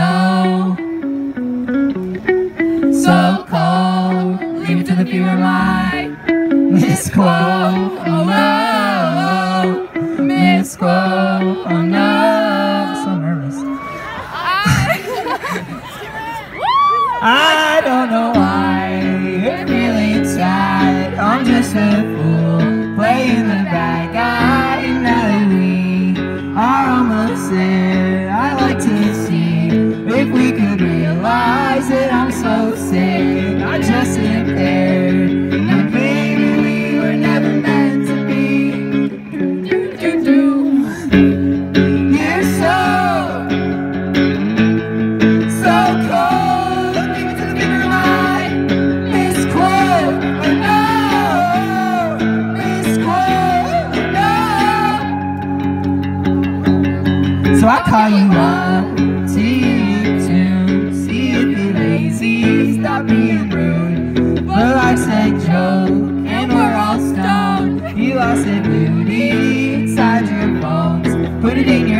snow. So cold, leave it to the fever light. Misquote, oh no. Misquote, oh no. I'm so nervous. I don't know why. I'm just a fool. call you one, two, two. See if you're lazy, stop being rude. Well, I said joke, and we're all stoned. You lost a beauty inside your bones. Put it in your